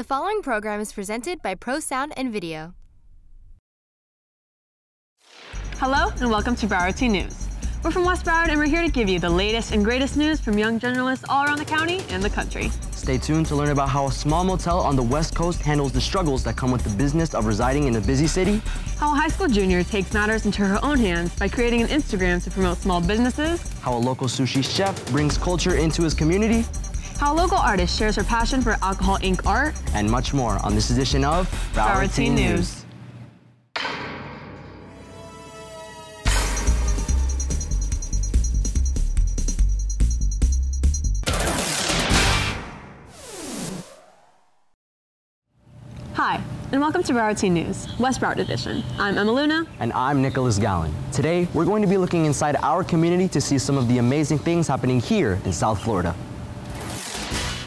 The following program is presented by Pro Sound and Video. Hello and welcome to Broward Teen News. We're from West Broward and we're here to give you the latest and greatest news from young journalists all around the county and the country. Stay tuned to learn about how a small motel on the West Coast handles the struggles that come with the business of residing in a busy city. How a high school junior takes matters into her own hands by creating an Instagram to promote small businesses. How a local sushi chef brings culture into his community. How a local artist shares her passion for Alcohol ink art. And much more on this edition of Broward, Teen News. News. Hi, and welcome to Broward Teen News, West Broward Edition. I'm Emma Luna. And I'm Nicholas Gallen. Today, we're going to be looking inside our community to see some of the amazing things happening here in South Florida.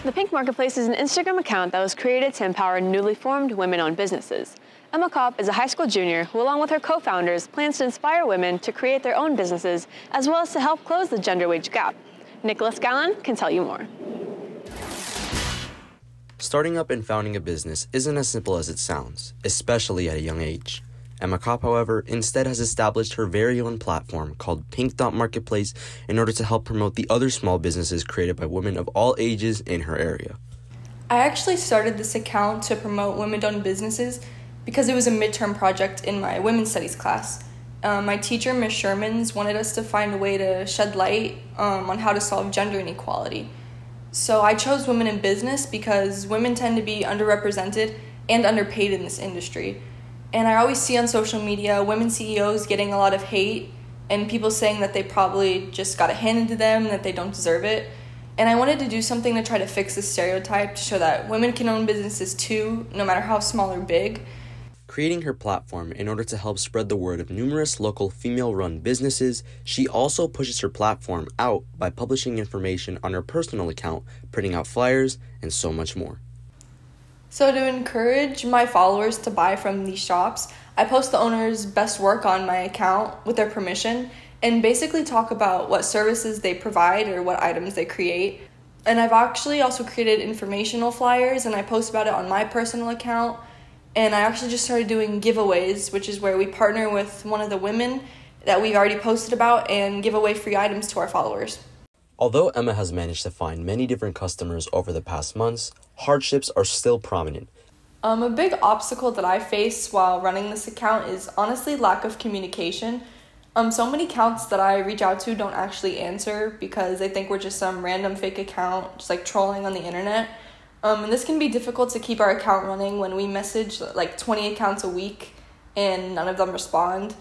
The Pink Marketplace is an Instagram account that was created to empower newly formed women-owned businesses. Emma Kopp is a high school junior who, along with her co-founders, plans to inspire women to create their own businesses, as well as to help close the gender wage gap. Nicholas Gallen can tell you more. Starting up and founding a business isn't as simple as it sounds, especially at a young age. Emma Kopp, however, instead has established her very own platform called Pink Dot Marketplace in order to help promote the other small businesses created by women of all ages in her area. I actually started this account to promote women owned businesses because it was a midterm project in my women's studies class. Um, my teacher, Ms. Shermans, wanted us to find a way to shed light um, on how to solve gender inequality. So I chose women in business because women tend to be underrepresented and underpaid in this industry. And I always see on social media women CEOs getting a lot of hate and people saying that they probably just got it handed to them, that they don't deserve it. And I wanted to do something to try to fix this stereotype to show that women can own businesses too, no matter how small or big creating her platform in order to help spread the word of numerous local female run businesses, she also pushes her platform out by publishing information on her personal account, printing out flyers, and so much more. So, to encourage my followers to buy from these shops, I post the owner's best work on my account with their permission and basically talk about what services they provide or what items they create. And I've actually also created informational flyers and I post about it on my personal account and I actually just started doing giveaways, which is where we partner with one of the women that we've already posted about and give away free items to our followers. Although Emma has managed to find many different customers over the past months, hardships are still prominent. Um, a big obstacle that I face while running this account is honestly lack of communication. Um, so many accounts that I reach out to don't actually answer because they think we're just some random fake account, just like trolling on the internet. Um, and this can be difficult to keep our account running when we message like 20 accounts a week and none of them respond.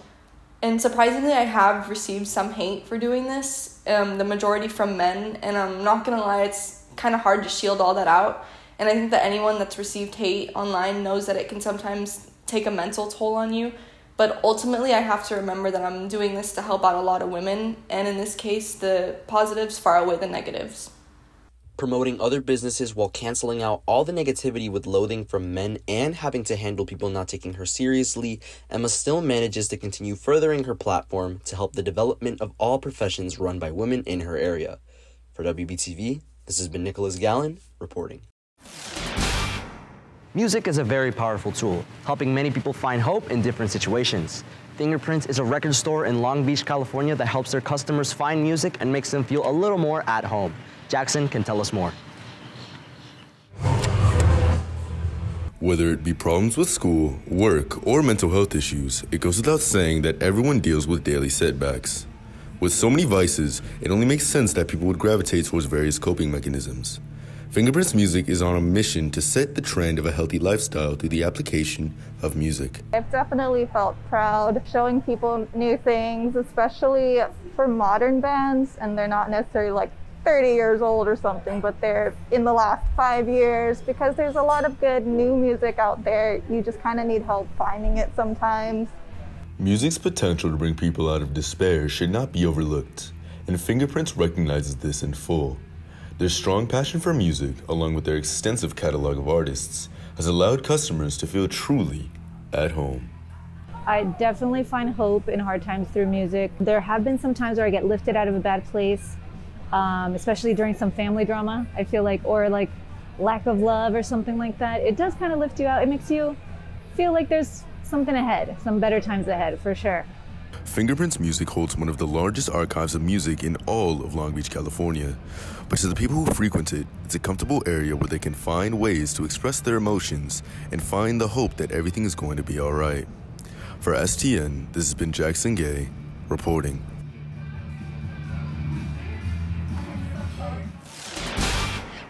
And surprisingly, I have received some hate for doing this, um, the majority from men. And I'm not gonna lie, it's kind of hard to shield all that out. And I think that anyone that's received hate online knows that it can sometimes take a mental toll on you. But ultimately, I have to remember that I'm doing this to help out a lot of women. And in this case, the positives far outweigh the negatives promoting other businesses while canceling out all the negativity with loathing from men and having to handle people not taking her seriously, Emma still manages to continue furthering her platform to help the development of all professions run by women in her area. For WBTV, this has been Nicholas Gallen reporting. Music is a very powerful tool, helping many people find hope in different situations. Fingerprints is a record store in Long Beach, California that helps their customers find music and makes them feel a little more at home. Jackson can tell us more. Whether it be problems with school, work, or mental health issues, it goes without saying that everyone deals with daily setbacks. With so many vices, it only makes sense that people would gravitate towards various coping mechanisms. Fingerprints Music is on a mission to set the trend of a healthy lifestyle through the application of music. I've definitely felt proud showing people new things, especially for modern bands, and they're not necessarily like 30 years old or something, but they're in the last five years because there's a lot of good new music out there. You just kind of need help finding it sometimes. Music's potential to bring people out of despair should not be overlooked, and Fingerprints recognizes this in full. Their strong passion for music, along with their extensive catalog of artists, has allowed customers to feel truly at home. I definitely find hope in hard times through music. There have been some times where I get lifted out of a bad place um, especially during some family drama. I feel like, or like lack of love or something like that, it does kind of lift you out. It makes you feel like there's something ahead, some better times ahead for sure. Fingerprints Music holds one of the largest archives of music in all of Long Beach, California. But to the people who frequent it, it's a comfortable area where they can find ways to express their emotions and find the hope that everything is going to be alright. For STN, this has been Jackson Gay, reporting.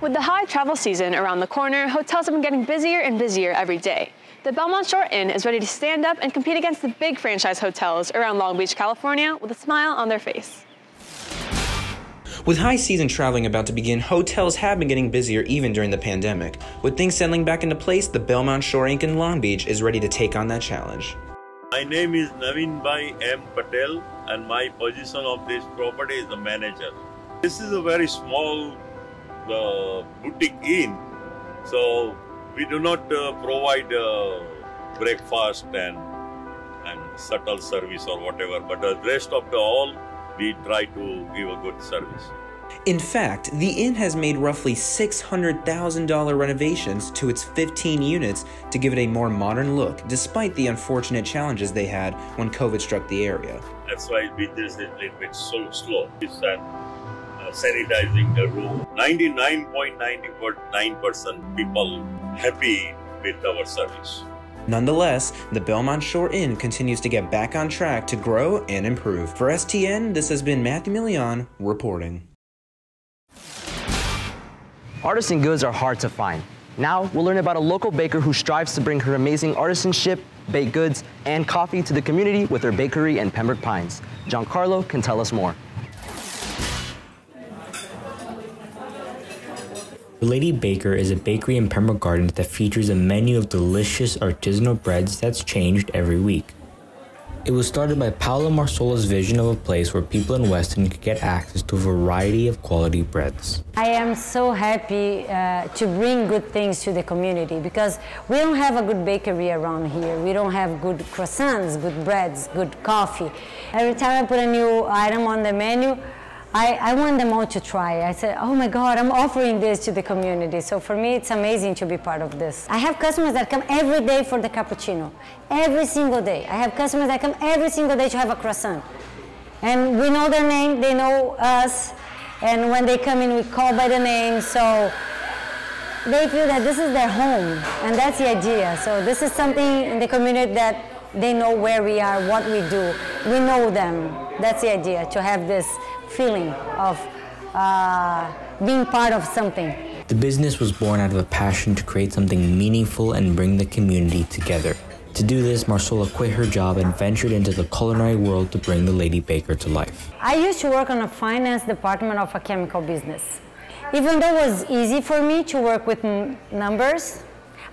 With the high travel season around the corner, hotels have been getting busier and busier every day. The Belmont Shore Inn is ready to stand up and compete against the big franchise hotels around Long Beach, California with a smile on their face. With high season traveling about to begin, hotels have been getting busier even during the pandemic. With things settling back into place, the Belmont Shore Inn in Long Beach is ready to take on that challenge. My name is Naveen Bhai M. Patel and my position of this property is the manager. This is a very small uh, boutique inn, so we do not uh, provide uh, breakfast and and shuttle service or whatever, but the rest of the all we try to give a good service. In fact, the inn has made roughly $600,000 renovations to its 15 units to give it a more modern look, despite the unfortunate challenges they had when COVID struck the area. That's why business is a little bit so slow. It's that sanitizing the room. 99.99% people happy with our service. Nonetheless, the Belmont Shore Inn continues to get back on track to grow and improve. For STN, this has been Matthew Million reporting. Artisan goods are hard to find. Now, we'll learn about a local baker who strives to bring her amazing artisanship, baked goods, and coffee to the community with her bakery in Pembroke Pines. Giancarlo can tell us more. Lady Baker is a bakery in Pembroke Gardens that features a menu of delicious artisanal breads that's changed every week. It was started by Paolo Marsola's vision of a place where people in Weston could get access to a variety of quality breads. I am so happy uh, to bring good things to the community because we don't have a good bakery around here. We don't have good croissants, good breads, good coffee. Every time I put a new item on the menu, I, I, want them all to try. I said, oh my God, I'm offering this to the community. So for me, it's amazing to be part of this. I have customers that come every day for the cappuccino, every single day. I have customers that come every single day to have a croissant. And we know their name, they know us, and when they come in, we call by the name. So they feel that this is their home, and that's the idea. So this is something in the community that they know where we are, what we do. We know them. That's the idea, to have this feeling of uh, being part of something. The business was born out of a passion to create something meaningful and bring the community together. To do this, Marsola quit her job and ventured into the culinary world to bring the Lady Baker to life. I used to work on a finance department of a chemical business. Even though it was easy for me to work with numbers,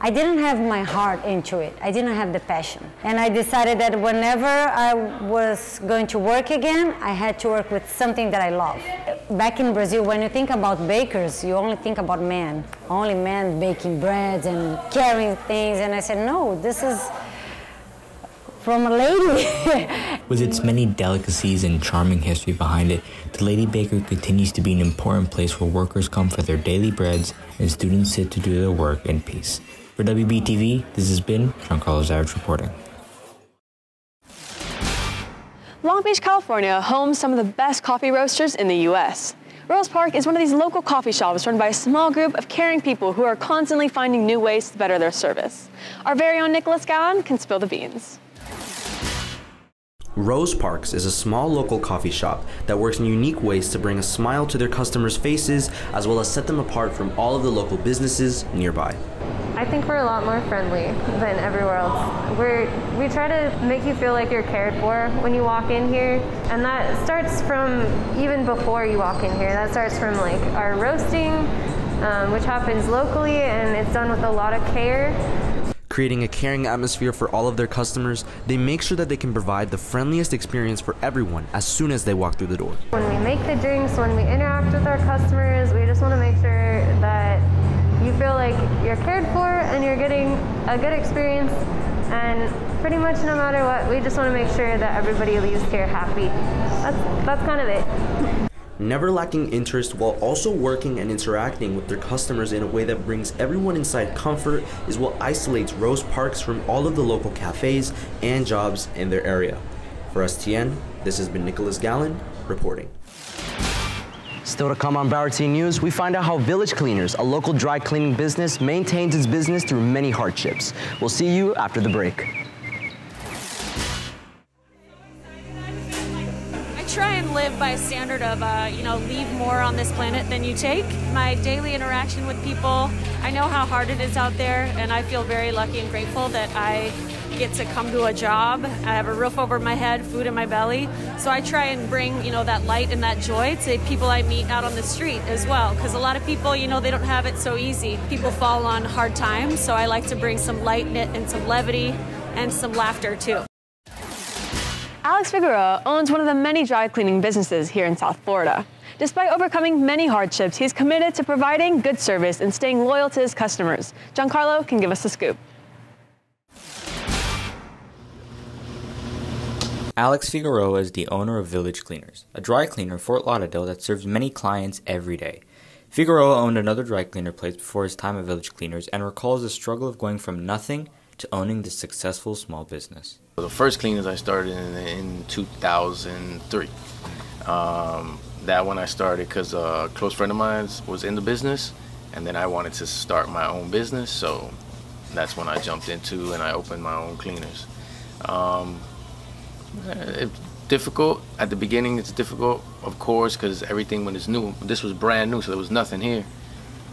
I didn't have my heart into it. I didn't have the passion. And I decided that whenever I was going to work again, I had to work with something that I love. Back in Brazil, when you think about bakers, you only think about men. Only men baking breads and carrying things. And I said, no, this is from a lady. With its many delicacies and charming history behind it, the Lady Baker continues to be an important place where workers come for their daily breads and students sit to do their work in peace. For WBTV, this has been Giancarlo Zavich reporting. Long Beach, California homes some of the best coffee roasters in the U.S. Rose Park is one of these local coffee shops run by a small group of caring people who are constantly finding new ways to better their service. Our very own Nicholas Gallen can spill the beans. Rose Parks is a small local coffee shop that works in unique ways to bring a smile to their customers' faces as well as set them apart from all of the local businesses nearby. I think we're a lot more friendly than everywhere else. We're, we try to make you feel like you're cared for when you walk in here, and that starts from even before you walk in here. That starts from like our roasting, um, which happens locally, and it's done with a lot of care creating a caring atmosphere for all of their customers, they make sure that they can provide the friendliest experience for everyone as soon as they walk through the door. When we make the drinks, when we interact with our customers, we just want to make sure that you feel like you're cared for and you're getting a good experience. And pretty much no matter what, we just want to make sure that everybody leaves here happy. That's, that's kind of it. Never lacking interest while also working and interacting with their customers in a way that brings everyone inside comfort is what isolates Rose Parks from all of the local cafes and jobs in their area. For STN, this has been Nicholas Gallen reporting. Still to come on Broward News, we find out how Village Cleaners, a local dry cleaning business, maintains its business through many hardships. We'll see you after the break. Try and live by a standard of, uh, you know, leave more on this planet than you take. My daily interaction with people, I know how hard it is out there, and I feel very lucky and grateful that I get to come to a job. I have a roof over my head, food in my belly. So I try and bring, you know, that light and that joy to people I meet out on the street as well. Because a lot of people, you know, they don't have it so easy. People fall on hard times. So I like to bring some light and some levity and some laughter too. Alex Figueroa owns one of the many dry cleaning businesses here in South Florida. Despite overcoming many hardships, he's committed to providing good service and staying loyal to his customers. Giancarlo can give us the scoop. Alex Figueroa is the owner of Village Cleaners, a dry cleaner in Fort Lauderdale that serves many clients every day. Figueroa owned another dry cleaner place before his time at Village Cleaners and recalls the struggle of going from nothing to owning this successful small business. The first cleaners I started in, in 2003. Um, that one I started because a close friend of mine was in the business, and then I wanted to start my own business, so that's when I jumped into and I opened my own cleaners. Um, it's difficult at the beginning. It's difficult, of course, because everything when it's new. This was brand new, so there was nothing here.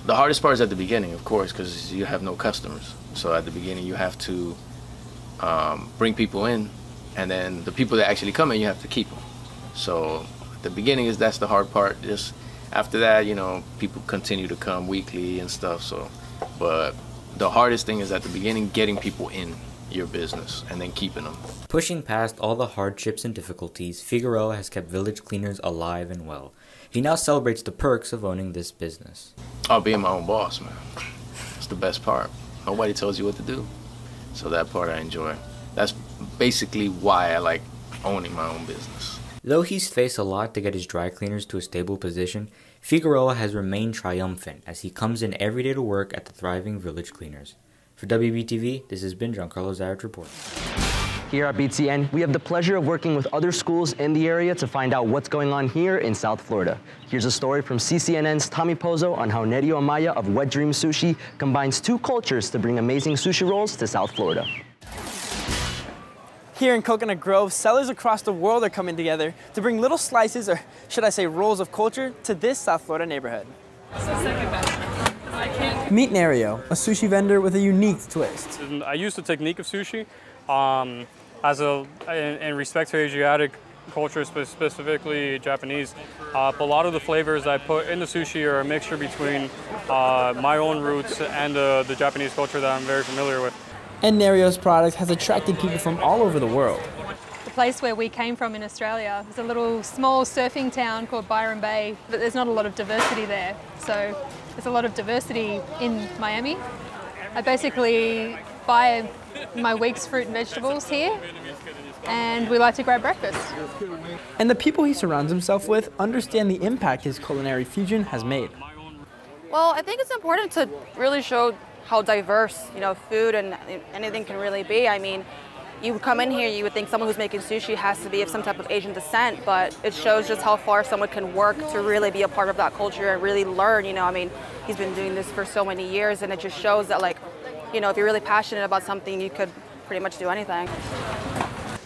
The hardest part is at the beginning, of course, because you have no customers. So at the beginning, you have to um, bring people in, and then the people that actually come in, you have to keep them. So at the beginning is that's the hard part. Just after that, you know, people continue to come weekly and stuff. So, but the hardest thing is at the beginning, getting people in your business and then keeping them. Pushing past all the hardships and difficulties, Figueroa has kept Village Cleaners alive and well. He now celebrates the perks of owning this business. Oh, being my own boss, man. It's the best part. Nobody tells you what to do. So that part I enjoy. That's basically why I like owning my own business. Though he's faced a lot to get his dry cleaners to a stable position, Figueroa has remained triumphant as he comes in every day to work at the thriving Village Cleaners. For WBTV, this has been Giancarlo Zayat reporting. Here at BTN, we have the pleasure of working with other schools in the area to find out what's going on here in South Florida. Here's a story from CCNN's Tommy Pozo on how Nerio Amaya of Wet Dream Sushi combines two cultures to bring amazing sushi rolls to South Florida. Here in Coconut Grove, sellers across the world are coming together to bring little slices, or should I say rolls of culture, to this South Florida neighborhood. Meet Nerio, a sushi vendor with a unique twist. I use the technique of sushi um, as a in, in, respect to Asiatic culture, specifically Japanese. Uh, a lot of the flavors I put in the sushi are a mixture between uh, my own roots and the, the Japanese culture that I'm very familiar with. And Nerio's product has attracted people from all over the world. The place where we came from in Australia is a little small surfing town called Byron Bay, but there's not a lot of diversity there. So there's a lot of diversity in Miami. I basically buy my week's fruit and vegetables here and we like to grab breakfast. And the people he surrounds himself with understand the impact his culinary fusion has made. Well, I think it's important to really show how diverse, you know, food and anything can really be. I mean, you would come in here, you would think someone who's making sushi has to be of some type of Asian descent, but it shows just how far someone can work to really be a part of that culture and really learn. You know, I mean, he's been doing this for so many years, and it just shows that, like, you know, if you're really passionate about something, you could pretty much do anything.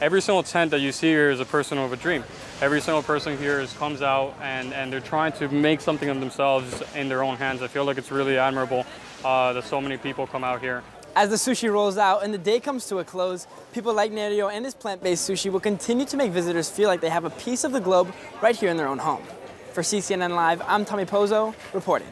Every single tent that you see here is a person with a dream. Every single person here is, comes out and, and they're trying to make something of themselves in their own hands. I feel like it's really admirable uh, that so many people come out here. As the sushi rolls out and the day comes to a close, people like Nerio and his plant-based sushi will continue to make visitors feel like they have a piece of the globe right here in their own home. For CCNN Live, I'm Tommy Pozo, reporting.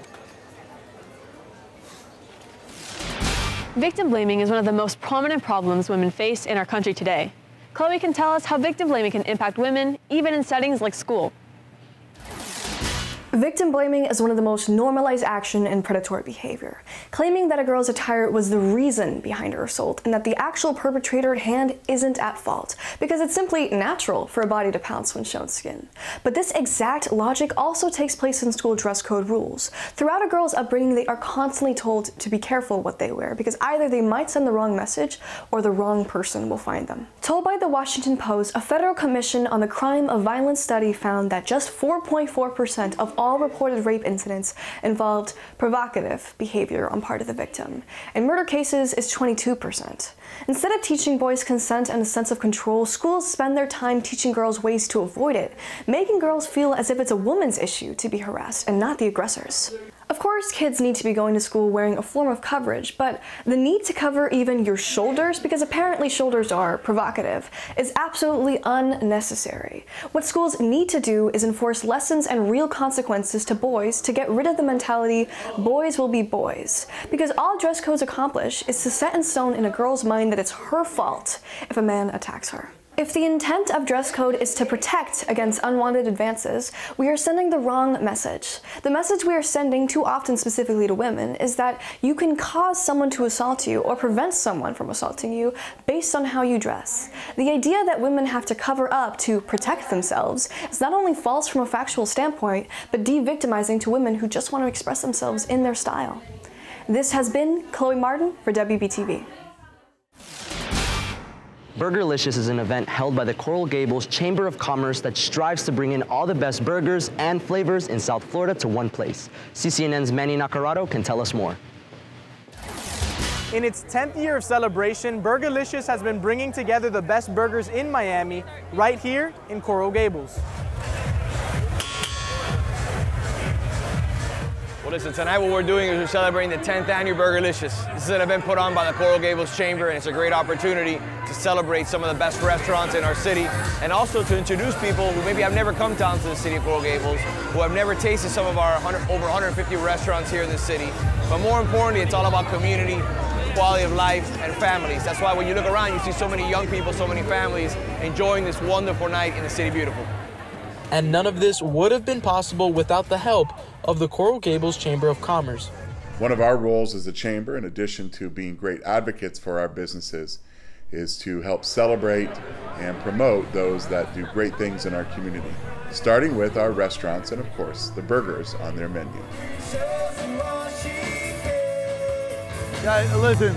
Victim blaming is one of the most prominent problems women face in our country today. Chloe can tell us how victim blaming can impact women, even in settings like school. Victim blaming is one of the most normalized action in predatory behavior, claiming that a girl's attire was the reason behind her assault and that the actual perpetrator at hand isn't at fault, because it's simply natural for a body to pounce when shown skin. But this exact logic also takes place in school dress code rules. Throughout a girl's upbringing, they are constantly told to be careful what they wear, because either they might send the wrong message or the wrong person will find them. Told by the Washington Post, a federal commission on the crime of violence study found that just 4.4% of all reported rape incidents involved provocative behavior on part of the victim. In murder cases, it's 22%. Instead of teaching boys consent and a sense of control, schools spend their time teaching girls ways to avoid it, making girls feel as if it's a woman's issue to be harassed and not the aggressors. Of course, kids need to be going to school wearing a form of coverage, but the need to cover even your shoulders, because apparently shoulders are provocative, is absolutely unnecessary. What schools need to do is enforce lessons and real consequences to boys to get rid of the mentality boys will be boys. Because all dress codes accomplish is to set in stone in a girl's mind that it's her fault if a man attacks her. If the intent of dress code is to protect against unwanted advances, we are sending the wrong message. The message we are sending, too often specifically to women, is that you can cause someone to assault you or prevent someone from assaulting you based on how you dress. The idea that women have to cover up to protect themselves is not only false from a factual standpoint, but de-victimizing to women who just want to express themselves in their style. This has been Chloe Martin for WBTV. Burgerlicious is an event held by the Coral Gables Chamber of Commerce that strives to bring in all the best burgers and flavors in South Florida to one place. CCNN's Manny Nacarado can tell us more. In its 10th year of celebration, Burgerlicious has been bringing together the best burgers in Miami right here in Coral Gables. Well, listen, tonight what we're doing is we're celebrating the 10th annual Burgerlicious. This is an event put on by the Coral Gables Chamber, and it's a great opportunity to celebrate some of the best restaurants in our city, and also to introduce people who maybe have never come down to the city of Coral Gables, who have never tasted some of our 100, over 150 restaurants here in the city. But more importantly, it's all about community, quality of life, and families. That's why when you look around, you see so many young people, so many families enjoying this wonderful night in the City Beautiful. And none of this would have been possible without the help of the Coral Gables Chamber of Commerce. One of our roles as a chamber, in addition to being great advocates for our businesses, is to help celebrate and promote those that do great things in our community, starting with our restaurants and, of course, the burgers on their menu. Yeah, listen,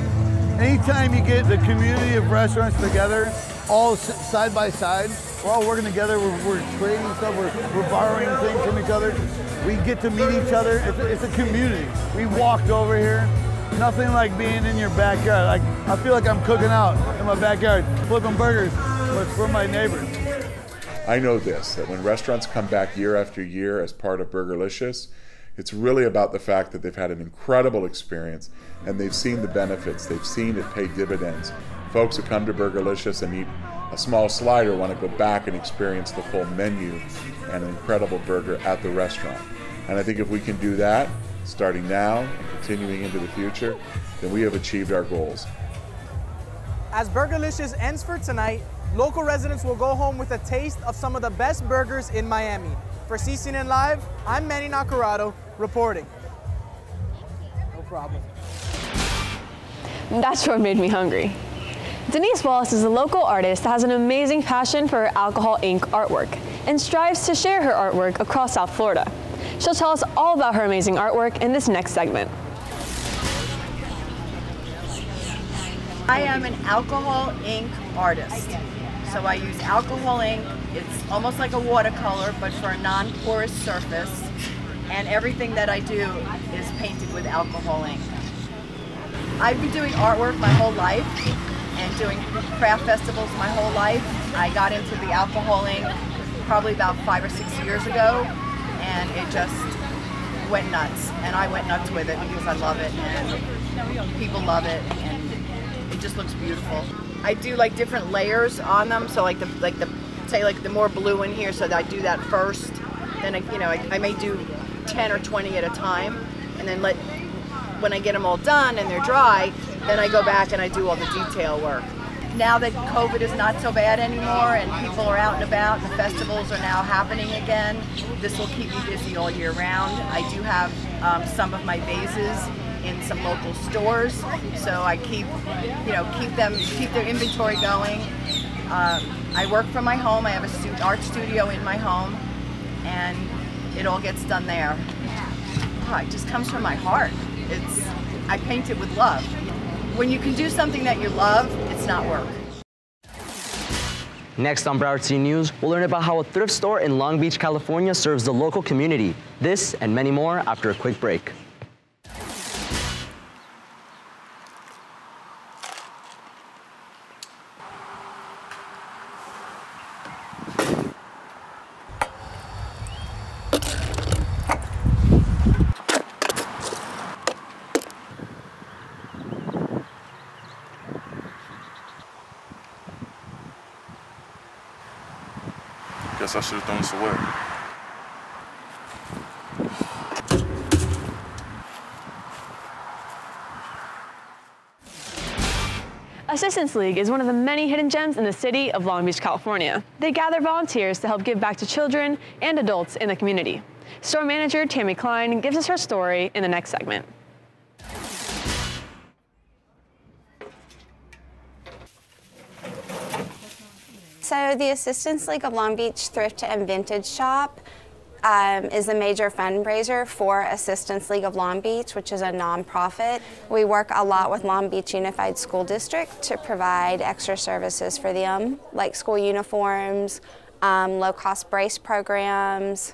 anytime you get the community of restaurants together, all side by side, we're all working together, we're, we're trading stuff, we're, we're borrowing things from each other. We get to meet each other. It's a, it's a community. We walked over here. Nothing like being in your backyard. Like I feel like I'm cooking out in my backyard, flipping burgers, but for my neighbors. I know this, that when restaurants come back year after year as part of Burgerlicious, it's really about the fact that they've had an incredible experience and they've seen the benefits. They've seen it pay dividends. Folks who come to Burgerlicious and eat a small slider want to go back and experience the full menu and an incredible burger at the restaurant. And I think if we can do that, starting now and continuing into the future, then we have achieved our goals. As Burgerlicious ends for tonight, local residents will go home with a taste of some of the best burgers in Miami. For CCNN Live, I'm Manny Nacarado reporting. No problem. That's what made me hungry. Denise Wallace is a local artist that has an amazing passion for Alcohol ink artwork and strives to share her artwork across South Florida. She'll tell us all about her amazing artwork in this next segment. I am an alcohol ink artist. So I use alcohol ink. It's almost like a watercolor, but for a non-porous surface. And everything that I do is painted with alcohol ink. I've been doing artwork my whole life and doing craft festivals my whole life. I got into the alcohol ink probably about five or six years ago and it just went nuts. And I went nuts with it because I love it and people love it and it just looks beautiful. I do like different layers on them. So like the like the say like the more blue in here. So I do that first. Then I, you know I, I may do 10 or 20 at a time, and then let when I get them all done and they're dry, then I go back and I do all the detail work. now that COVID is not so bad anymore and people are out and about and the festivals are now happening again, this will keep me busy all year round. I do have um, some of my vases in some local stores, so I keep, you know, keep them, keep their inventory going. Um, I work from my home. I have a art studio in my home, and it all gets done there. Oh, it just comes from my heart. It's I paint it with love. When you can do something that you love, it's not work. Next on Broward City News, we'll learn about how a thrift store in Long Beach, California serves the local community. This and many more after a quick break. Guess I should have thrown this away. Assistance League is one of the many hidden gems in the city of Long Beach, California. They gather volunteers to help give back to children and adults in the community. Store manager Tammy Klein gives us her story in the next segment. So the Assistance League of Long Beach Thrift and Vintage Shop um, is a major fundraiser for Assistance League of Long Beach, which is a nonprofit. We work a lot with Long Beach Unified School District to provide extra services for them, like school uniforms, um, low-cost brace programs,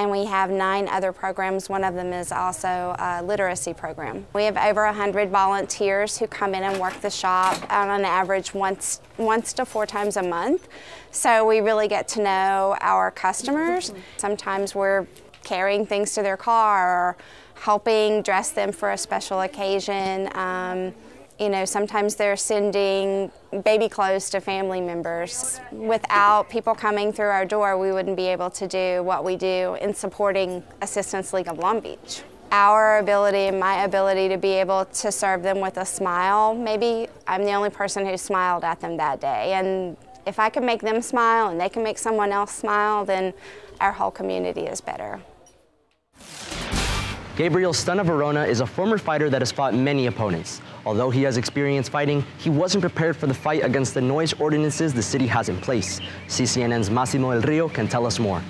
and we have nine other programs. One of them is also a literacy program. We have over 100 volunteers who come in and work the shop on average once, once to four times a month. So we really get to know our customers. Sometimes we're carrying things to their car or helping dress them for a special occasion. Um, you know, sometimes they're sending baby clothes to family members. Without people coming through our door, we wouldn't be able to do what we do in supporting Assistance League of Long Beach. Our ability and my ability to be able to serve them with a smile, maybe I'm the only person who smiled at them that day. And if I can make them smile and they can make someone else smile, then our whole community is better. Gabriel Stunna Verona is a former fighter that has fought many opponents. Although he has experience fighting, he wasn't prepared for the fight against the noise ordinances the city has in place. CCNN's Massimo El Rio can tell us more.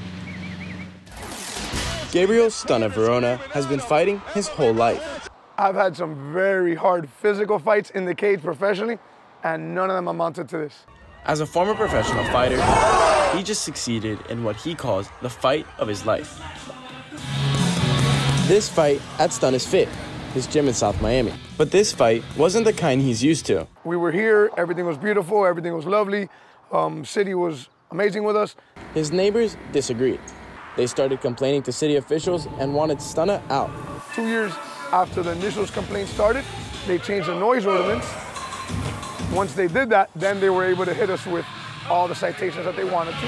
Gabriel Stunna Verona has been fighting his whole life. I've had some very hard physical fights in the cage professionally, and none of them amounted to this. As a former professional fighter, he just succeeded in what he calls the fight of his life. This fight at Stunna's Fit, his gym in South Miami. But this fight wasn't the kind he's used to. We were here, everything was beautiful, everything was lovely, um, city was amazing with us. His neighbors disagreed. They started complaining to city officials and wanted Stunna out. Two years after the initial complaint started, they changed the noise ordinance. Once they did that, then they were able to hit us with all the citations that they wanted to.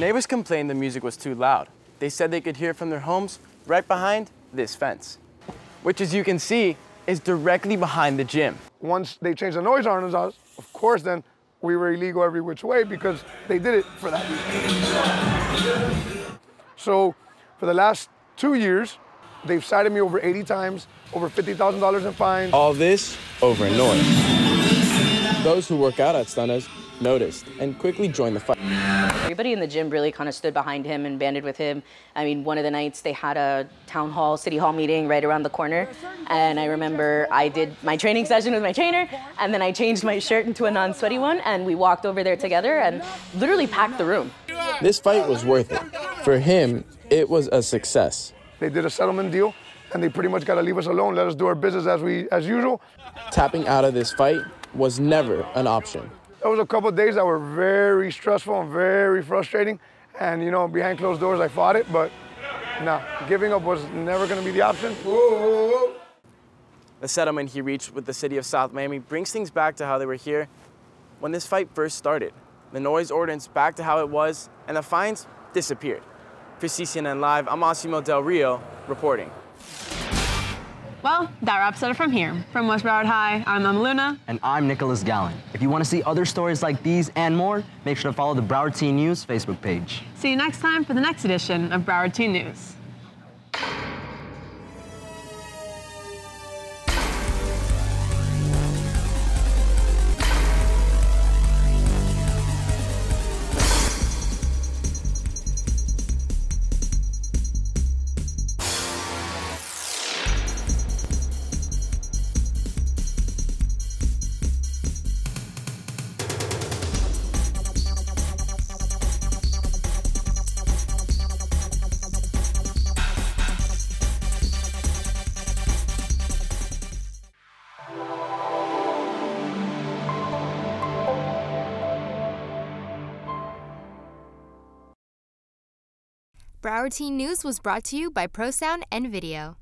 Neighbors complained the music was too loud. They said they could hear from their homes right behind this fence, which as you can see is directly behind the gym. Once they changed the noise ordinance, of course, then we were illegal every which way because they did it for that. So for the last two years, they've cited me over 80 times, over $50,000 in fines. All this over noise. Those who work out at Stunna's noticed and quickly joined the fight. Everybody in the gym really kind of stood behind him and banded with him. I mean, one of the nights they had a town hall, city hall meeting right around the corner. And I remember I did my training session with my trainer, and then I changed my shirt into a non sweaty one, and we walked over there together and literally packed the room. This fight was worth it. For him, it was a success. They did a settlement deal, and they pretty much got to leave us alone, let us do our business as, we, as usual. Tapping out of this fight was never an option. There was a couple days that were very stressful and very frustrating. And, you know, behind closed doors, I fought it, but no, giving up was never going to be the option. The settlement he reached with the city of South Miami brings things back to how they were here when this fight first started. The noise ordinance back to how it was, and the fines disappeared. For CCNN Live, I'm Massimo Del Rio reporting. Well, that wraps it up from here. From West Broward High, I'm Emma Luna. And I'm Nicholas Gallen. If you want to see other stories like these and more, make sure to follow the Broward Teen News Facebook page. See you next time for the next edition of Broward Teen News. Broward Teen News was brought to you by ProSound and Video.